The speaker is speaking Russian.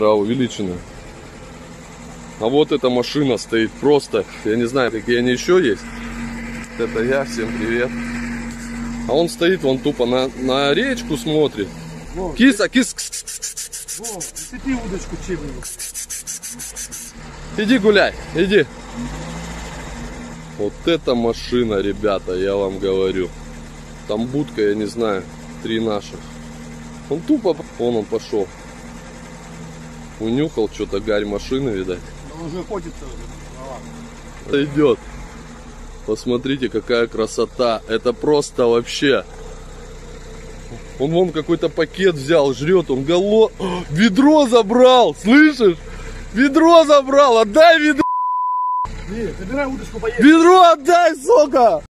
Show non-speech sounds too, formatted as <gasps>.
Да, увеличенная. А вот эта машина стоит просто. Я не знаю, какие они еще есть. Это я, всем привет. А он стоит, вон тупо на, на речку смотрит. Вов, Киса, кис. Цепи удочку. Иди гуляй, иди. Вот эта машина, ребята, я вам говорю. Там будка, я не знаю, три наших. Он тупо, вон он пошел. Унюхал что-то гарь машины, видать. Он уже охотится уже. Ладно. идет. Посмотрите, какая красота. Это просто вообще. Он вон какой-то пакет взял, жрет, он голо... <gasps> Ведро забрал, слышишь? Ведро забрал, отдай ведро! Не, забирай удочку, поедем. Ведро отдай, сука!